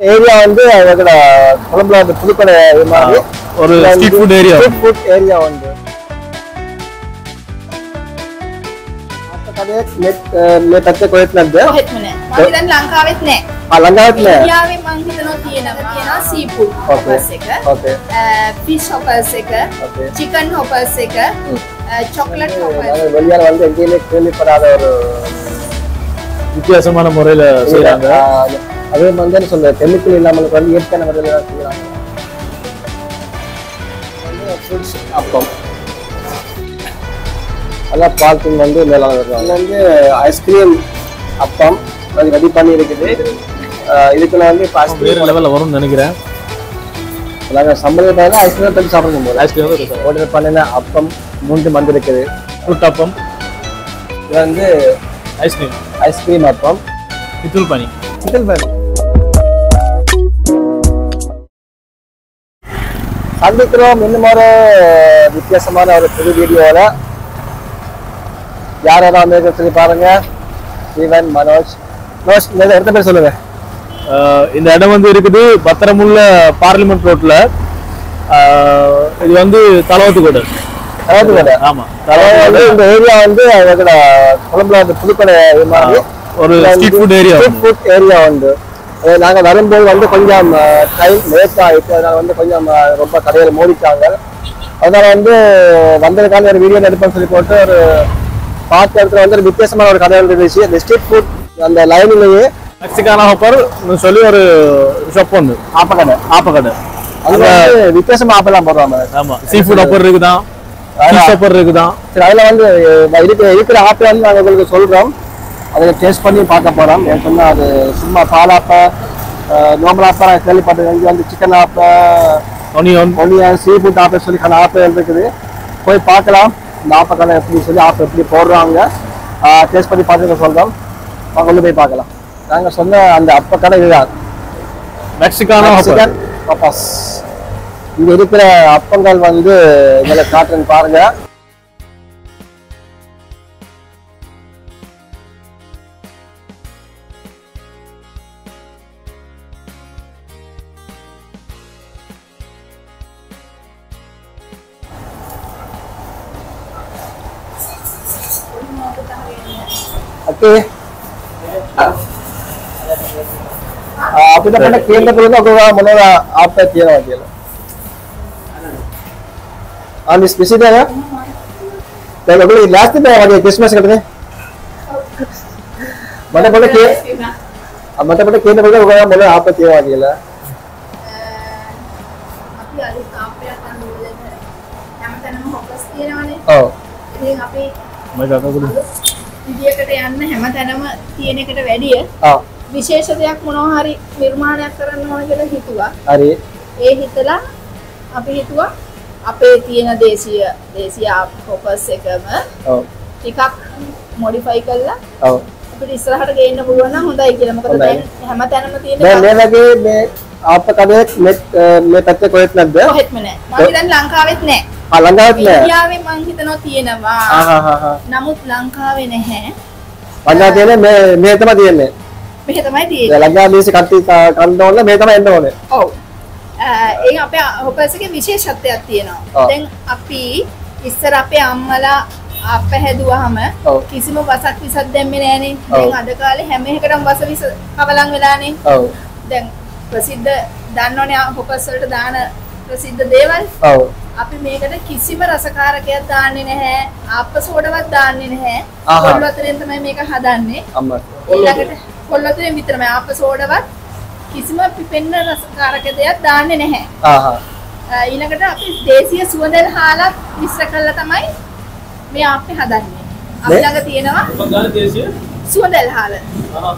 Area வந்து எங்களோட கொழம்புல வந்து புதுக்கடை இது மாதிரி ஒரு street food area street food area வந்து අප කඩේ මෙත් මේ පැත්තේ කොහෙත් නැද්ද? කොහෙත්ම නෑ මම දැන් ලංකාවෙත් නෑ ආ ලංකාවෙත් නෑ. ඉන්දියාවේ මං හිතනවා තියෙනවා තියෙනවා සීෆුඩ් Okay. හොපර්ස් එක Okay. ෆිෂ් හොපර්ස් එක Okay. චිකන් හොපර්ස් එක චොක්ලට් හොපර්ස් நாங்க வெளியால வந்து எங்கேயுமே கேள்விப்படாத ஒரு வித்தியாசமான முறையில செய்றாங்க ஆ, அது என்ன சொல்ல கெமிக்கல் இல்லாமல் வந்து இயற்கையான முறையில் தான் fruits அப்பம். அதெல்லாம் பார்க்கிங் வந்து மேலே வருவாங்க இது வந்து ஐஸ்கிரீம் அப்பம் அது ரெடி பண்ணி இருக்குது. ஆ, இதுக்குள்ள வந்து இப்போ வேற லெவல்ல வரும்னு நினைக்கிறேன். நாங்கள் சம்பளம் பார்த்தா ஐஸ்கிரீம் பண்ணி சாப்பிட போது ஐஸ்கிரீம் ஆர்டர் பண்ணின அப்பம் மூன்று மந்து இருக்குது. ஃப்ரூட் அப்பம் இது வந்து ஐஸ்கிரீம் ஐஸ்கிரீம் அப்பம். பித்தூள் பனி. சிக்கன் பேன். சந்திக்கிறோம் இன்னும் ஒரு வித்தியாசமான ஒரு புது வீடியோவில் யார் யாரும் வந்து சொல்லி பாருங்க. ஜீவன் மனோஜ். மனோஜ் இந்த இடத்த பேர் சொல்லுங்க. இந்த இடம் வந்து இருக்குது பத்திரமுள்ள பார்லிமெண்ட் ரோட்ல. இது வந்து தலவத்துக்கோடு. அதாவது கடை ஆமா தலவத்துக்கோடு. இந்த ஏரியா வந்து கொழம்புல வந்து புதுக்கடை ஒரு street food area street food area வந்து அது நாங்க வரும்போது வந்து கொஞ்சம் டைம் லேட் ஆயிட்டு அதனால வந்து கொஞ்சம் ரொம்ப கடையில் மூடிட்டாங்க. அதனால வந்து வந்ததுக்கான ஒரு வீடியோ எடுப்பேன்னு சொல்லி போட்டு ஒரு இடத்துல வந்து ஒரு வித்தியாசமான ஒரு கடை இருந்துச்சு. இந்த ஸ்ட்ரீட் ஃபுட் அந்த லைன்லயே மெக்சிகான ஹோப்பர் சொல்லி ஒரு ஷாப் ஒன்று ஆப்பக்கடை. ஆப்பக்கடை. அங்க வந்து வித்தியாசமா ஆப்பெல்லாம் போடுறாங்க ஆமா. சீ ஃபுட் ஹோப்பர் இருக்குதான் ஹோப்பர் இருக்குதான். சரி அதுல வந்து இருக்கிற ஆப்பை வந்து நாங்க உங்களுக்கு சொல்றோம். அதை டேஸ்ட் பண்ணி பார்க்க போறோம். ஏன் சொன்னா அது சும்மா பாலாப்ப நோம்பல் ஆப்பா நான் கேள்விப்பட்டது. இங்க வந்து சிக்கன் ஆப்ப ஒனியன் ஒன்னியன் சீ ஃபுட் ஆப்பை சொல்லி கண ஆப்பைகள் இருக்குது. போய் பார்க்கலாம். இந்த ஆப்பக்கடை எப்படி சொல்லி ஆப்பை எப்படி போடுறாங்க. டேஸ்ட் பண்ணி பார்த்துக்க சொல்றோம். வாங்க உள்ள போய் பார்க்கலாம். நாங்க சொன்ன அந்த அப்பக்கடை இதுதான். மெக்சிகான பப்பாஸ் இங்க இருக்கிற அப்பங்கள் வந்து இதில் காட்டுறேன்னு பாருங்க. අපිට අපිට කියන්න පුළුවන් ඔබ මොනවා ආප්ප තියෙනවා කියලා. අනිස් විසිදය දැන් ඔයගොල්ලෝ ලාස්ට් එක වගේ ක්‍රිස්මස් එකටනේ මට පොඩ්ඩක් කිය මට පොඩ්ඩක් කියන්න පුළුවන් ඔබ මොනවා ආප්ප තියෙනවා කියලා. අපි අලුත් කාප්පයක් ගන්න ඕනේ හැමතැනම හොපස් තියෙනවනේ ඔව්. ඉතින් අපි මම කකකුඩු විදියකට යන්න හැමතැනම තියෙන එකට වැඩිය විශේෂ දෙයක් මොනවා හරි නිර්මාණයක් කරන්න ඕන කියලා හිතුවා. හරි. ඒ හිතලා අපි හිතුවා අපේ තියෙන දේශීය දේශීය හොපස් එකම ඔව්. ටිකක් මොඩිෆයි කරලා ඔව්. අපිට ඉස්සරහට ගේන්න පුළුවන් නම් හොඳයි කියලා. මොකද. දැන් හැමතැනම තියෙන දැන් මේ වගේ මේ ආප්ප කඩේ මේ මේ පැත්තේ කොහෙත් නැද්ද? කොහෙත්ම නෑ. මම දැන් ලංකාවෙත් නෑ. ආ ලංකාවෙත් නෑ. ඉන්දියාවේ මං හිතනවා තියෙනවා. ආ හා හා හා. නමුත් ලංකාවේ නැහැ. ලංකාවේ තියෙන්නේ මේ මේ තමයි තියෙන්නේ. මෙහෙ තමයි තියෙන්නේ. ලංකාවේ මිනිස්සු කට්ටිය කන්න ඕන මේ තමයි එන්න ඕනේ. ඔව්. ඒ අපේ හොපස් එකේ විශේෂත්වයක් තියෙනවා. දැන් අපි ඉස්සර අපේ අම්මලා අප හැදුවාම ඔව්. කිසිම වසක් විසක් දැම්මේ නෑනේ. දැන් අද කාලේ හැම එකටම වස විස කවලම් වෙලානේ. ඔව්. දැන් ප්‍රසිද්ධ දන්නෝනේ හොපස් වලට දාන ප්‍රසිද්ධ දේවල්. ඔව්. අපි මේකට කිසිම රසකාරකයක් දාන්නේ නැහැ. ආප්ප සෝඩවත් දාන්නේ නැහැ. ආහා. පොල් වතුරෙන් තමයි මේක හදන්නේ. අම්මා. ඊළඟට පොල් වතුරෙන් විතරමයි ආප්ප සෝඩවත් කිසිම පිපෙන්න රසකාරක දෙයක් දාන්නේ නැහැ. ආහා. ඊළඟට අපි දේශීය සුවඳල් හාලක් මිශ්‍ර කරලා තමයි මේ ආප්පේ හදන්නේ. අපි? ළඟ තියෙනවා මොකක්ද දේශීය සුවඳල් හාල. ආ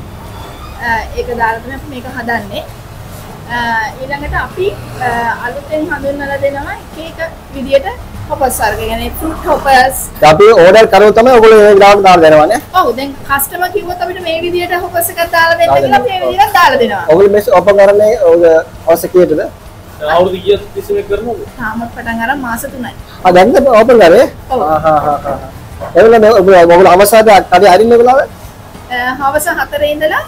අ, ඒක දාලා තමයි අපි මේක හදන්නේ. අ, ඊළඟට අපි අ, අලුතෙන් හඳුන්වලා දෙනවා එක එක විදියට හොපස් වර්ග. يعني ෆෘට් හොපස්. අපි ඕඩර් කරමු තමයි ඔයගොල්ලෝ මේ ග්‍රාහක දාලා දෙනවානේ. ඔව් දැන් කස්ටමර් කිව්වොත් අපිට මේ විදියට හොපස් එකක් දාලා දෙන්න දාලා කියලා අපි දෙන්න. මේ විදියට දාලා දෙනවා. ඔයගොල්ලෝ මේක ඕපන් කරන්නේ ඔය අවශ්‍ය කීයටද? අවුරුදු කීයක් තිස්සේ මේක කරනවද තාමත් පටන් අරන් මාස 3යි. ආ දැන්ද ඕපන් කරේ? ඔව්. ආහා හා හා. එවල ඔයගොල්ලෝ අවශ්‍යද කඩේ අරින්න වෙලාව? අ, හවස 4 ඉඳලා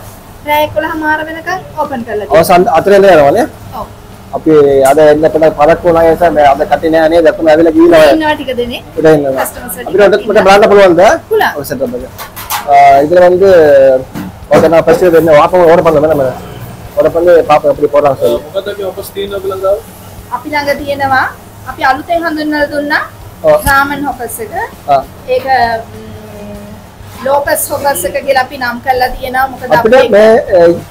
රෑ 11:00 වෙනකන් ඕපන් කරලා තියෙනවා. අවසන් අතරේ යනවානේ ඔව්. අපි අද එන්න පෙළ පරක්කු වුණා නිසා මේ අද කටි නෑ නේද අපිම ඇවිල්ලා ගිහිනවා ඉන්නවා ටික දෙනෙක්. ඉතින් ඉන්නවා Customers අපිට வந்து மட்டும் பிராண்ட் පුළුවන්ද පුළුවන්. ஒரு செட்டப் இதுல வந்து ஓகே நான் ஃபர்ஸ்ட் என்ன வாப்பம் ஓட பண்ணல நம்ம ஓட பண்ணி பாப்போம் எப்படி போடுறாங்க சொல்லி මොකද අපි ඔපස් තියෙනවා කියලා අපි ළඟ තියෙනවා අපි අලුතෙන් හඳුන්වලා දුන්නා ඔව්. රාමන් හොපස් එක. ஆ. ඒක ලෝකස් හොගස්සකගේ අපි නම් කරලා තියෙනවා. මොකද අපිට මේ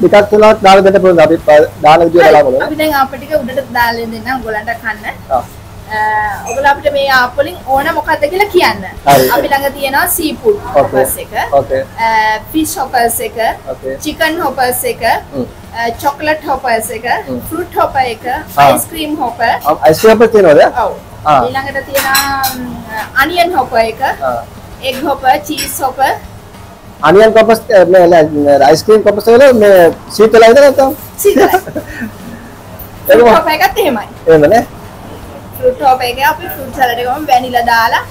දෙකක් තුනක් දාලා දෙන්න පුළුවන්. අපි දාලා විදියට බලාගමු අපි දැන් ආපටික උඩට දාලා දෙන්න ඔයගලන්ට කන්න. ඔයගොල්ලෝ අපිට මේ ආප් වලින් ඕන මොකද්ද කියලා කියන්න. අපි ළඟ තියෙනවා සී ෆුඩ් හොපර්ස් එක. ෆිෂ් හොපර්ස් එක. චිකන් හොපර්ස් එක. චොක්ලට් හොපර්ස් එක. ෆෘට් හොපර් එක. Ice cream hopper ice cream hopper තියෙනවද? ඔව්. ඊළඟට තියෙනවා අනියන් හොපර් එක. හොප, චීස් හොප. අනියන් කපස් මේ අයිස්ක්‍රීම් කපස් වල මේ සීතලයිද නැත්නම් සීතලයි. ඒක? හොප එකත් එහෙමයි. එහෙමනේ ෆෘට් හොප එක අපි ෆෘට් සලාඩ් එකම වැනිලා දාලා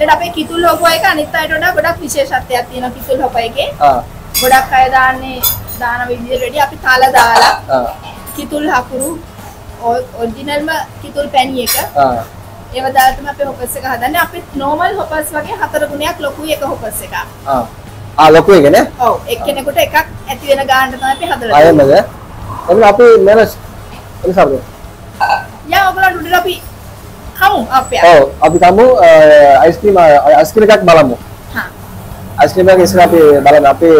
ඊට අපේ කිතුල් හොප එක අනිත් අයට වඩා ගොඩක් විශේෂත්වයක් තියෙනවා කිතුල් හොප එකේ. ආ ගොඩක් අය දාන්නේ දාන විදිහට වැඩි අපි තල දාලා ආ කිතුල් හකුරු ඔරිජිනල්ම කිතුල් පැණි එක ආ ඒව දාලා තමයි අපේ හොපස් එක හදන්නේ. අපේ normal හොපස් වගේ හතර ගුණයක් ලොකුයි එක හොපස් එකක්. ආ. ආ ලොකු එකනේ? ඔව් එක්කෙනෙකුට එකක් ඇති වෙන ගානට තමයි අපි හදලා අයමද? එන්න අපි මෙලස් එනිසාද යා ඔයගොල්ලන්ට උඩට අපි කමු අපේ. ඔව් අපි තමු අයිස්ක්‍රීම් අයිස්ක්‍රීම් එකක් බලමු. හා. අයිස්ක්‍රීම් එක ඉස්සර අපි බලමු. අපි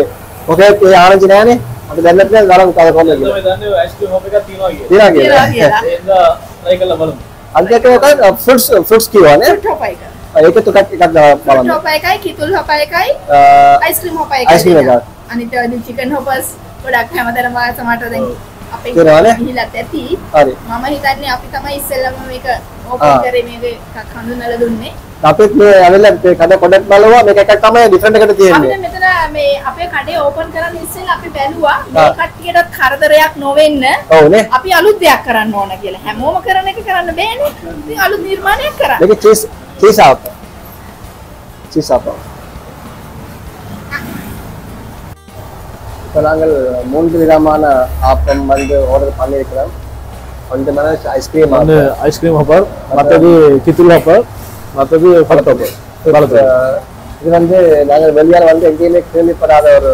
මොකද ඒ ආනන්ද නෑනේ අපි දැන්නත් නෑ බලමු කවද කොහොමද කියලා තමයි දන්නේ අයිස්ක්‍රීම් හොප් එකක් තියෙනවා කියලා. තියනවා කියලා. ඒ try කරලා බලමු අන්තික එක ෆෘට්ස් ෆෘට්ස් කිව්වනේ ෆෘට් හොප එක. ඒක තුකක් එකක් ෆෘට් බලමු හොප එකයි කිතුල් හොප එකයි අයිස්ක්‍රීම් හොප එකයි. අයිස්ක්‍රීම්. දෙනවා. අනිත් චිකන් හොපස් ගොඩක් හැමතැනම සමහරට දැන් අපේ? ගිහිලත් ඇති. හරි මම හිතන්නේ අපි තමයි ඉස්සෙල්ලාම මේක. ඕපන් කරේ මේක එකක් හඳුන්වලා දුන්නේ. අපිත් මේ ඇවිල්ලා මේ කඩ පොඩක් බලුවා මේක එකක් තමයි ඩිෆරන්ට් එකට අපි තියෙන්නේ දැන් මෙතන මේ අපේ කඩේ ඕපන් කරන්න ඉස්සෙල්ලා අපි බැලුවා මේ ආ. කට්ටියට කරදරයක් නොවෙන්න ඔව්නේ අපි අලුත් දෙයක් කරන්න ඕන කියලා. හැමෝම කරන එක කරන්න බෑනේ. ඉතින් අලුත් නිර්මාණයක් කරන්න. මේක චීස් චීස් ආප சீஸ் ஆப்பம் இப்போ நாங்கள் மூன்று விதமான ஆப்பம் வந்து ஆர்டர் பண்ணியிருக்கிறோம் ஒன்று மேலே ஐஸ்கிரீம் ஒன்று ஐஸ்கிரீம் ஹாப்பர் மற்றது கித்துல் ஹாப்பர் மற்றது ஃபலத் இது வந்து நாங்கள் வெளியால் வந்து எங்கேயுமே கேள்விப்படாத ஒரு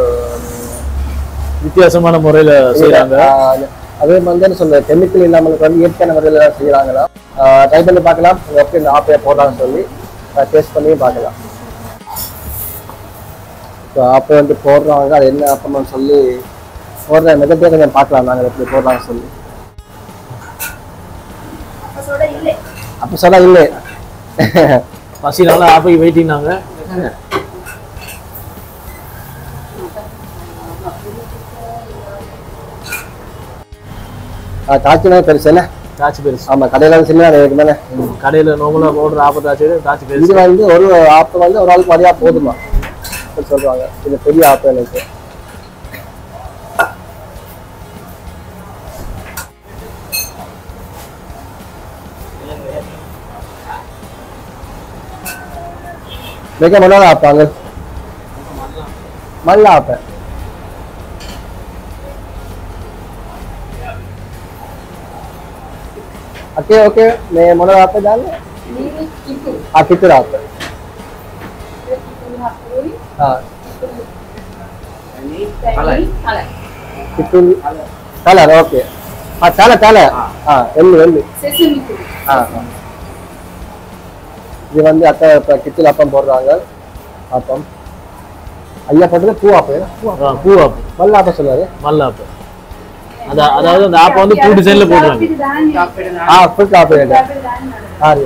வித்தியாசமான முறையில் செய்கிறாங்க அதே என்ன சொல்ற கெமிக்கல் இல்லாமல் வந்து இயற்கையான முறையில் செய்கிறாங்களா ட்ரை பண்ணி பார்க்கலாம். எப்படி இந்த ஆப்பையை போடுறாங்கன்னு சொல்லி டேஸ்ட் பண்ணியும் பார்க்கலாம். ஸோ ஆப்பை வந்து போடுறாங்க அது என்ன ஆப்பம்னு சொல்லி போடுற மெதப்பே கொஞ்சம் பார்க்கலாம். நாங்கள் எப்படி போடுறாங்கன்னு சொல்லி. அப்ப சொல்ல சொன்னா இல்லை. பசினால ஆப்பை வெயிட்டினாங்க காய்ச்சினா பெருசு என்ன? காய்ச்சி பெருசு. ஆமாம் கடையில் சின்ன அதுக்கு மேலே கடையில் நார்மலாக போடுற ஆப்பர் காய்ச்சி காய்ச்சி பெருசு. இது வந்து ஒரு ஆப்பு வந்து ஒரு ஆளுக்கு மதியா போதுமா? அப்படி சொல்றாங்க இது பெரிய ஆப்பு எனக்கு. देखिए बना रहा आप पागल? मल्ला आप है। ओके ओके मैं मोना आप डाल हाँ। कितने आप हाँ? కితుల్ కలర్ ఓకే చాలా చాలా ఎల్లు ఎల్లు இது வந்து அத்தை இப்போ கிச்சில் அப்பம் போடுறாங்க. அப்பம். ஐயா போட்டது பூ ஆப்பம் பூ ஆ, பூ ஆப்பு மல்ல ஆப்பம் சொல்லுவாரு மல்ல ஆப்பு அது அதாவது அந்த ஆப்பை வந்து பூ டிசைனில் போடுறாங்க. ஆ ஃபுல் ஆப்பம் ஆறு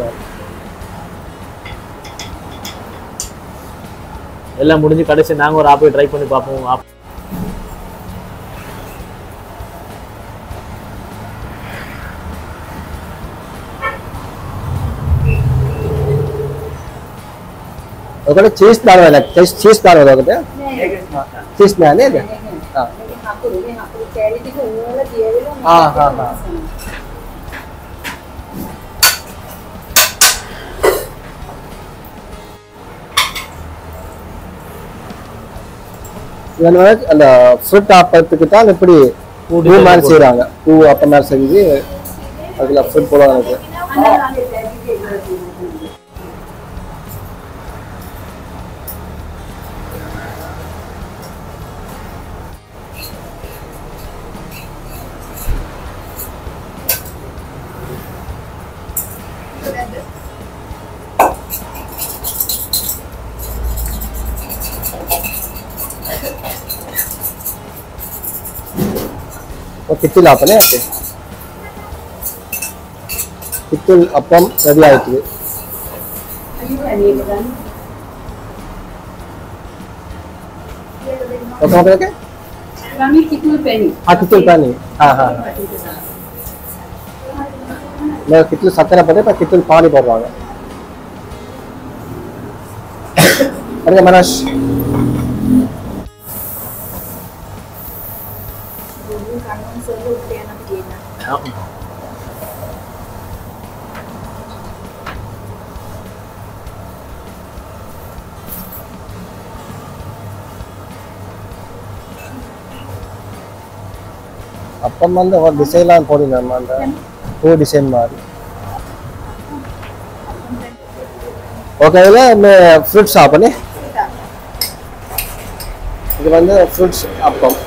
எல்லாம் முடிஞ்சு கடைசி நாங்கள் ஒரு ஆப்பை ட்ரை பண்ணி பார்ப்போம். ஆப் ఒకటి చీజ్ దాని చీజ్ దాని ఒకటి చీజ్ దాని ఇది ఆ. ఆ, ఆ, ఆ. இது வந்து அந்த ஃப்ரூட் ஆப்பத்துக்கு தான் இப்படி பூ மாதிரி செய்றாங்க பூ அப்பம் மாதிரி செஞ்சு அதுல ஃப்ரூட் போடுவாங்க और कितने आपने आते कितने अपन रेडी आए थे तो? कहाँ पे आके रामी कितने पैनी हाँ कितने पैनी हाँ. हाँ मैं कितने सत्तर बने पर कितने पानी भर है अरे, मनाश. ஒரு டிசைன்லாம் போடுங்க நம்ம அந்த பூ டிசைன் மாதிரி. ஓகே இதில் ஃப்ரூட்ஸ் ஆப்பனே இது வந்து ஃப்ரூட்ஸ் அப்பம்.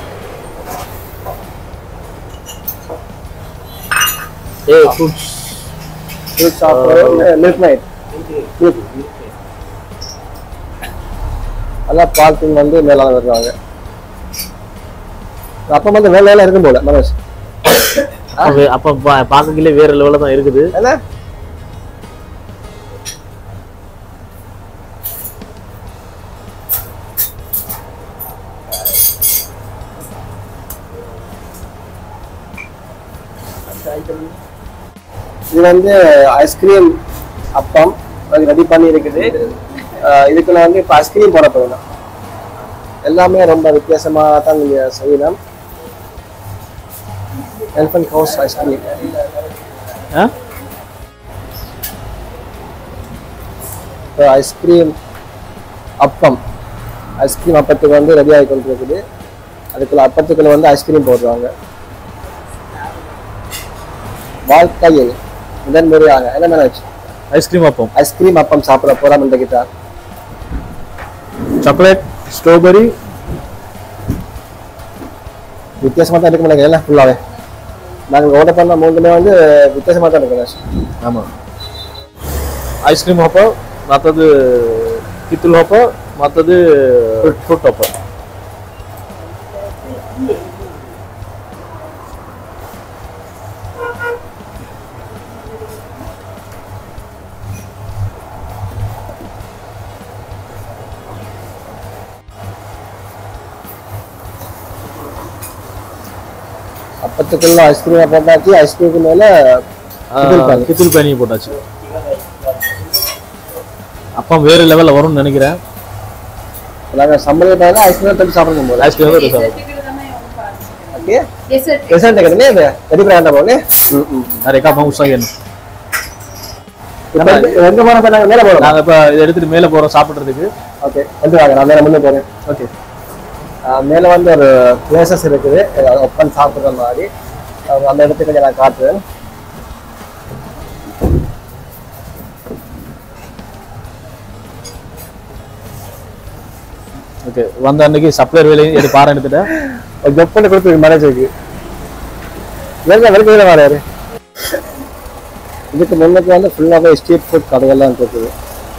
ஏ ஃப்ரூட்ஸ் ஃப்ரூட்ஸ் ஆப்பம் மில்க் நைட் நல்லா பால்கிங் வந்து மேலே வருவாங்க. அப்பம் வந்து வேலை வேலை இருக்கும் போல மனோஜ். அப்ப பா- பார்க்கல வேற லெவல்ல தான் இருக்குது. என்ன? இது வந்து ஐஸ்கிரீம் அப்பம் அது ரெடி பண்ணி இருக்குது. இதுக்குள்ள வந்து இப்போ ஐஸ்கிரீம் போட போகணும் எல்லாமே ரொம்ப வித்தியாசமாக தான் நீங்கள் செய்யணும். எலிஃபண்ட் ஹவுஸ் ஐஸ்கிரீம் ஆ? இப்போ ஐஸ்கிரீம் அப்பம் ஐஸ்கிரீம் அப்பத்துக்கு வந்து ரெடி ஆகி கொண்டு இருக்குது அதுக்குள்ள அப்பத்துக்குள்ள வந்து ஐஸ்கிரீம் போடுறாங்க வாழ்க்கையில் முதன் முறையாக என்ன நினைச்சு ஐஸ்கிரீம் அப்பம் ஐஸ்கிரீம் அப்பம் சாப்பிட போறாம இந்த கிட்ட சாக்லேட் ஸ்ட்ராபெரி வித்தியாசமா தான் இருக்கு நினைக்கிறேன் எல்லாம் ஃபுல்லாவே நாங்கள் ஓட பண்ண மூணுமே வந்து வித்தியாசமாக தான் இருக்கு ஆமாம் ஐஸ்கிரீம் ஹாப்பர் மற்றது கித்துல் ஹாப்பர் மற்றது ஃப்ரூட் ஹாப்பர் பத்து கிலோ ஐஸ்கிரீம் போட்டாச்சு ஐஸ்கிரீமுக்கு மேல கித்தில் பேனியை போட்டாச்சு. அப்பா வேற லெவல்ல வரும்னு நினைக்கிறேன். நாங்கள் சம்பளம் பார்த்தா ஐஸ்கிரீம் தட்டி சாப்பிடுங்க போது ஐஸ்கிரீம் தட்டி சாப்பிடுங்க ஓகே ரிசல்ட் கிடையாது அது ரெடி பிராண்ட் போனே நிறைய காப்பா உஷாகணும் எங்க நாங்க மேல போறோம்? இப்ப இதை எடுத்துட்டு மேல போறோம் சாப்பிடுறதுக்கு. ஓகே வந்து வாங்க நான் மேல முன்னே போறேன். ஓகே மேலே வந்து ஒரு பிளேசஸ் இருக்குது. ஒப்பன் சாப்பிட்ற மாதிரி. அந்த இடத்துக்கு நான் காட்டுறேன். ஓகே வந்த அன்னைக்கு சப்ளையர் வேலையும் எடுத்து பாரம் எடுத்துட்டேன் ஜப் பண்ணி கொடுத்து மேனேஜருக்கு வெளில வெளிக்கையில் வராரு? இதுக்கு முன்னுக்கு வந்து ஃபுல்லாகவே ஸ்ட்ரீட் ஃபுட் கடைகள்லாம் இருக்குது.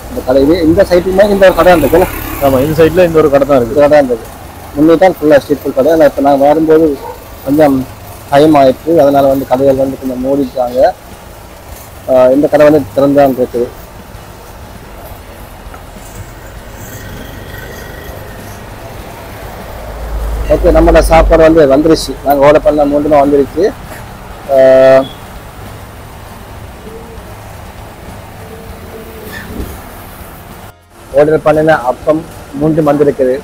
இந்த கடை இது இந்த சைட்டுமே இந்த ஒரு கடை இருக்குல்ல ஆமா இந்த சைடுல இந்த ஒரு கடை தான் இந்த இருக்கு கடை இருந்தது முன்னே தான் ஃபுல்லாக ஸ்ட்ரீட் ஃபுட் கடை. ஆனால் இப்போ நாங்கள் வரும்போது கொஞ்சம் டைம் ஆயிடுச்சு அதனால் வந்து கடைகள் வந்து கொஞ்சம் மூடிட்டாங்க. இந்த கடை வந்து திறந்தான் இருக்குது. ஓகே நம்மளோட சாப்பாடு வந்து வந்துருச்சு. நாங்கள் ஓட பண்ண மூன்று வந்துருச்சு. ஆஹ் ஆர்டர் பண்ணின அப்பம் மூன்று வந்திருக்குது.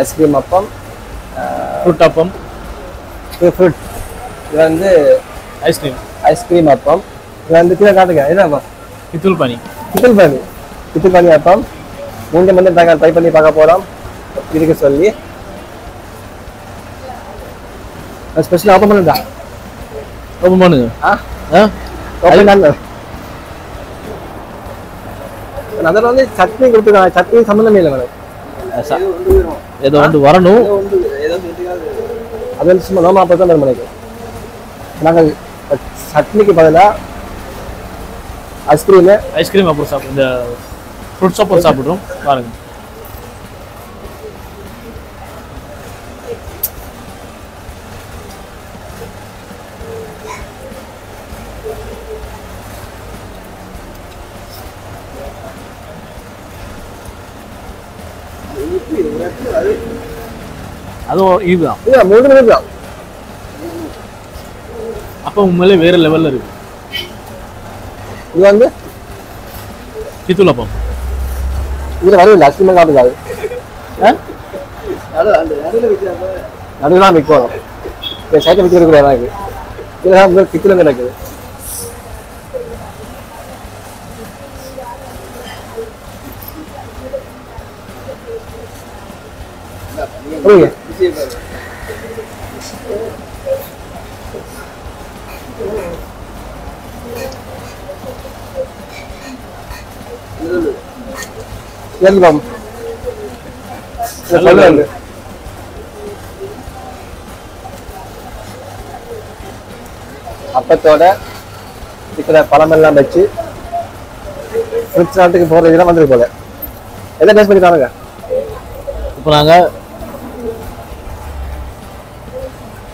ஐஸ்கிரீம் அப்பம் ஃப்ரூட் அப்பம். ஃப்ரூட் இது வந்து ஐஸ்கிரீம். ஐஸ்கிரீம் அப்பம். இது வந்து கீழே காட்டுங்க. என்னப்பா கித்துல் பனி கிட்டில் பானி கிட்டில் பானி அப்பம். மூன்று மணி நாங்கள் ட்ரை பண்ணி பார்க்க போகிறோம் இதுக்கு சொல்லி. ஸ்பெஷல் ஓப்பன் பண்ணுடா ஓப்பன் பண்ணுங்க. ஆ? ஓப்பன் தான் அதில் வந்து சட்னி கொடுத்துருக்காங்க. சட்னி சம்மந்தமே இல்லை மேடம். ஏதோ வந்து வரணும். அது சும்மா நோமா அப்போ தான் மணிக்கு. நாங்கள் சட்னிக்கு பதிலாக ஐஸ்கிரீமு ஐஸ்கிரீம் அப்புறம் சாப்பிடும் இந்த ஃப்ரூட்ஸ் அப்புறம் சாப்பிட்றோம். பாருங்க அதுவும் இதுதான் இல்லை நிமிஷம் தான் அப்போ உண்மையிலே வேற லெவல்ல இருக்கு. இது வந்து? கித்துல் அப்பம் இதில் வரவில்லை ஐஸ்கிரீம் சாப்பிடுக்காது நடுவில் தான் விற்கணும் என் சைக்கிள் விற்க இருக்கிற எனக்கு இதெல்லாம் வந்து கிக்கிலும் கிடக்குது புரியுங்க எல்லாம் சொல்லுங்க அப்பத்தோட இருக்கிற பழமெல்லாம் வச்சு ஃப்ரிட்ஜ் நாட்டுக்கு போகிறதுலாம் வந்துருக்கு போல. எல்லாம் டேஸ்ட் பண்ணி தானுங்க இப்போ நாங்கள்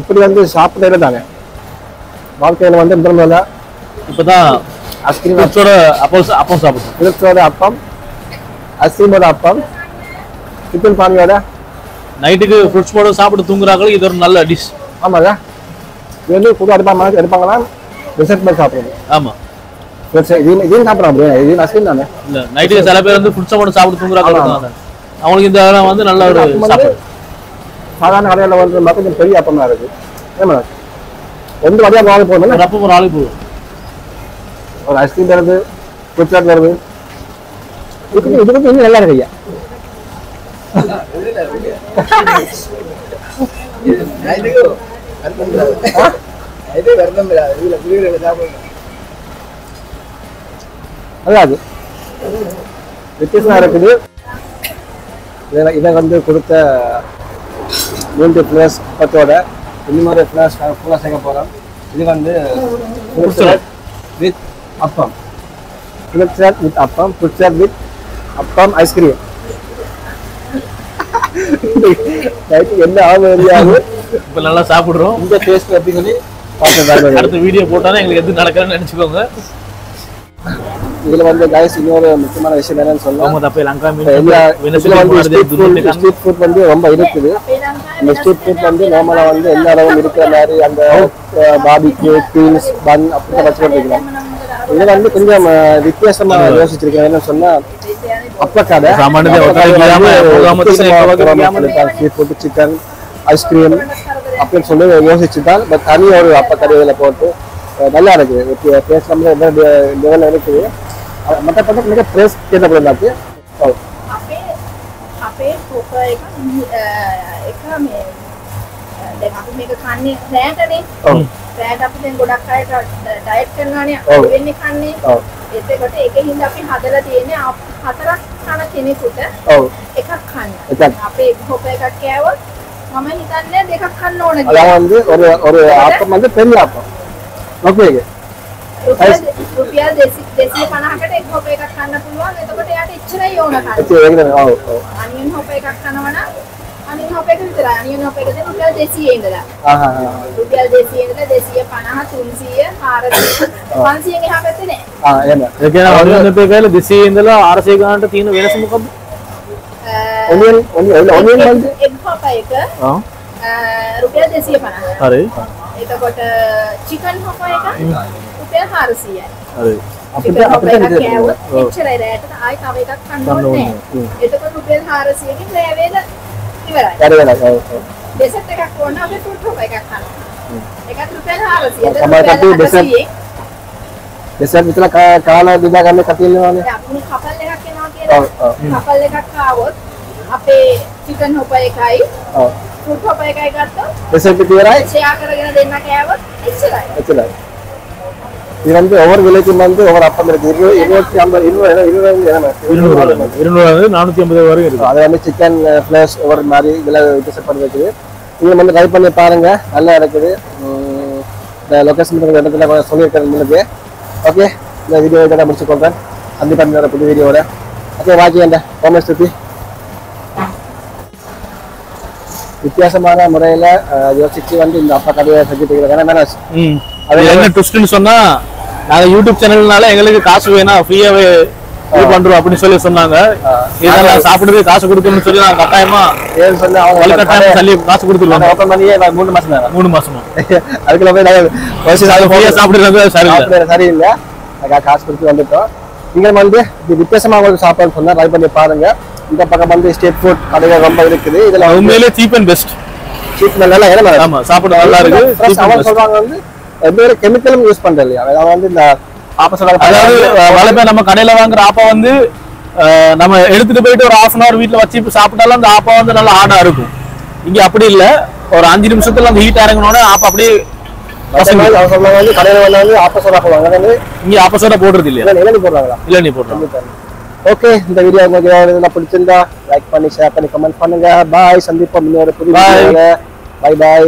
இப்படி வந்து சாப்பிட்டே தாங்க. வாழ்க்கையில் வந்து முதல் முதல்ல இப்போ தான் ஐஸ்கிரீம் ஃப்ரூட்ஸோட அப்போ அப்பம் சாப்பிட்டோம் ஃப்ரூட்ஸோட அப்பம் ஐஸ்கிரீமோட அப்பம் சிக்கன் பானியோட. நைட்டுக்கு ஃப்ரூட்ஸ் போட சாப்பிட்டு தூங்குறாங்களும் இது ஒரு நல்ல டிஷ் ஆமாங்க. புது எடுப்பாங்க எடுப்பாங்கன்னா ரிசர்ட் பண்ணி சாப்பிடுறது. ஆமாம் ஃப்ரூட்ஸ் இது இதையும் சாப்பிட்றோம் அப்படியே. இது ஐஸ்கிரீம் தானே. இல்ல நைட்டுக்கு சில பேர் வந்து ஃப்ரூட்ஸை போட்டு சாப்பிட்டு தூங்குறாங்க. அவங்களுக்கு இந்த வந்து நல்ல ஒரு அப்பம் சாப்பாடு. சாதாரண கடையில் வந்து கொஞ்சம் பெரிய அப்பமாக இருக்கு. ஏமா ரெண்டு வழியாக வாங்க போகணும் ஒரு அப்பம் ஒரு ஆளுக்கு போதும் ஒரு ஐஸ்கிரீம் வருது ஃப்ரூட் சாட் வருது இதுக்கு இது இன்னும் நல்லா இருக்கு ஐயா. நல்லா இருக்கு வித்தியாசமா இருக்குது. இதில் இதை வந்து கொடுத்த மூன்று ஃப்ளேஸ் பத்தோட. இன்னொரு ஃப்ளேஸ் ஃபுல்லாக சேர்க்க போகிறோம் இது வந்து வித் அப்பம் புட்சர் வித் அப்பம் புட்சர் வித் அப்பம் ஐஸ்கிரீம் என்ன ஆகும் தெரியாது இப்போ நல்லா சாப்பிட்றோம். இந்த டேஸ்ட் அப்படின்னு சொல்லி பார்த்து அடுத்த வீடியோ போட்டாலும் எங்களுக்கு எது நடக்கிறேன்னு நினச்சிக்கோங்க. இதில் வந்து கைஸ் இன்னொரு முக்கியமான விஷயம் என்னன்னு சொல்லுவாங்க அவங்க தப்பே லங்கா மீன் எல்லா வந்து ஸ்ட்ரீட் ஃபுட் வந்து ரொம்ப இருக்குது. இந்த ஸ்ட்ரீட் வந்து நார்மலாக வந்து எல்லா இடமும் இருக்கிற மாதிரி அந்த பாபிக்கு பீன்ஸ் பன் அப்படிலாம் வச்சுக்கிட்டு இதில் வந்து கொஞ்சம் வித்தியாசமாக யோசிச்சிருக்கேன் என்ன சொன்னால் அப்பக்காடை street food chicken ice cream அப்படின்னு சொல்லி யோசிச்சுட்டால் பட் தனியாக ஒரு அப்பக்கடை இதில் போட்டு நல்லா இருக்குது. பேசுகிற மாதிரி லெவலில் இருக்குது. மற்றபடி மிக ப்ரெஸ் கேட்டப்படுது ஓ එක එක මේ දැන් අපි මේක කන්නේ රෑටනේ. ඔව්. රෑට අපි දැන් ගොඩක් අයට ඩයට් කරනවානේ. ඔව්. වෙන්නේ කන්නේ. ඔව්. එතකොට ඒකෙන් අපි හදලා තියෙන්නේ හතරක් කන කෙනෙකුට. ඔව්. එකක් කන්න. එකක්. අපේ හොප එකක් කෑවොත් මම හිතන්නේ දෙකක් කන්න ඕනේ කියලා. අලවන්දේ ඔර ඔර ආත්මන්ද පෙන්නලා අපෝ. ඔකේ. රුපියල් 250කට එක් හොප එකක් ගන්න පුළුවන්. එතකොට එයාට එච්චරයි ඕන කරන්නේ. ඒක තමයි. ඔව් ඔව්. අනියන් හොප එකක් කනවනම් අනියන් හොප එක විතරයි. අනියන් හොප එකද රුපියල් 200 ඉඳලා. ආ ආ ආ. රුපියල් 200 ඉඳලා 250 300 400 500 එහා පැත්තේ නෑ. ආ එහෙම. ඒ කියන්නේ අනියන් හොප එකයිල 200 ඉඳලා 400 ගන්නට තියෙන වෙනස මොකක්ද? ඔනියන් ඔනියන් ඔනියන් බලද? එක් හොප එක. ආ. රුපියල් 250. හරි. එතකොට චිකන් හොප එක රුපියල් 400යි. හරි. අපිට අපිට කෑවොත් එච්චරයි රෑට ආයි තව එකක් කන්න ඕනේ නැහැ. එතකොට රුපියල් 400කින් රෑ වේල ඉවරයි. හරි වෙලා. ඔව්. ඩෙසර්ට් එකක් ඕන අපි ෆුඩ් හොප් එකක් කන්න. එකක් රුපියල් 400. තමයි කටේ ඩෙසර්ට් එසල් විතර කාලා බෙදා ගන්න කතියල් වෙනවානේ. අපි කපල් එකක් එනවා කියලා. කපල් එකක් ආවොත් අපේ චිකන් හොප එකයි. ඔව්. ෆුඩ් හොප එකයි ගත්තොත් එසල් පිටි ඉවරයි. ෂෙයා කරගෙන දෙන්න කෑවොත් එච්චරයි. එච්චරයි. இது வந்து ஒவ்வொரு விலைக்கும் வந்து ஒவ்வொரு அப்பம் இருக்கு. இருபது இருநூத்தி ஐம்பது இருநூறு இருபது இருநூறு நானூத்தி ஐம்பது வரைக்கும் இருக்கு. அது வந்து சிக்கன் ஃபிளேஸ் ஒவ்வொரு மாதிரி இதெல்லாம் வித்தியாசப்பட்டு இருக்குது. நீங்கள் வந்து ட்ரை பண்ணி பாருங்க. நல்லா இருக்குது. இந்த லொக்கேஷன் இடத்துல கொஞ்சம் சொல்லியிருக்கேன் உங்களுக்கு. ஓகே இந்த வீடியோ இதோட முடிச்சுக்கொள்றேன் கண்டிப்பாக இன்னொரு புது வீடியோட ஓகே வாக்கி அந்த கோமஸ் சுத்தி வித்தியாசமான முறையில் யோசிச்சு வந்து இந்த அப்பா கடையை செஞ்சுட்டு இருக்கிறாங்க மேனேஜ். அது என்ன ட்விஸ்ட்னு சொன்னா நாங்க யூடியூப் சேனல்னால எங்களுக்கு காசு வேணாம் ஃப்ரீயாவே இது பண்றோம் அப்படின்னு சொல்லி சொன்னாங்க. இதெல்லாம் சாப்பிடுறது காசு கொடுக்கணும்னு சொல்லி நான் கட்டாயமா ஏன்னு சொன்னா அவங்க வலுக்கட்டாயமா தள்ளி காசு கொடுத்துருவாங்க. ஓப்பன் பண்ணியே மூணு மாசம் தான்? மூணு மாசமா. அதுக்குள்ள போய் நாங்க ஃப்ரீயா சாப்பிடுறது சரி சரியில்லை. காசு கொடுத்து வந்துட்டோம். நீங்க வந்து இது வித்தியாசமா உங்களுக்கு சாப்பாடு சொன்னா ட்ரை பண்ணி பாருங்க. இந்த பக்கம் வந்து ஸ்ட்ரீட் ஃபுட் கடைகள் ரொம்ப இருக்குது. இதுல உண்மையிலே சீப் அண்ட் பெஸ்ட் சீப் நல்லா ஏன்னா ஆமா சாப்பிட நல்லா இருக்கு. அவங்க. சொல்றாங்க வந்து எந்த கெமிக்கலும் யூஸ் பண்றது இல்லையா? அதாவது வந்து இந்த அதாவது அஹ், வலை பேர் நம்ம கடையில வாங்குற ஆப்பா வந்து நம்ம எடுத்துட்டு போயிட்டு ஒரு ஹாஃப் அன் அவர் வீட்டுல வச்சு சாப்பிட்டாலும் அந்த ஆப்பா வந்து நல்லா ஹார்டா இருக்கும். இங்க அப்படி இல்ல. ஒரு அஞ்சு நிமிஷத்துல அந்த ஹீட் இறங்கினோட ஆப்பா அப்படியே சொல்றாங்க வந்து கடையில வந்து ஆப்போசிட் போடுவாங்க. அதாவது இங்க ஆப்போசிட்டா போடுறது இல்லையா? இளநீ- இளநீ போடுறாங்களா? இல்ல நீ போடுறோம் ஓகே இந்த வீடியோ உங்களுக்கு பிடிச்சிருந்தா லைக் பண்ணி ஷேர் பண்ணி கமெண்ட் பண்ணுங்க. பாய் சந்திப்போம் இன்னொரு புது Bye. பாய் பாய்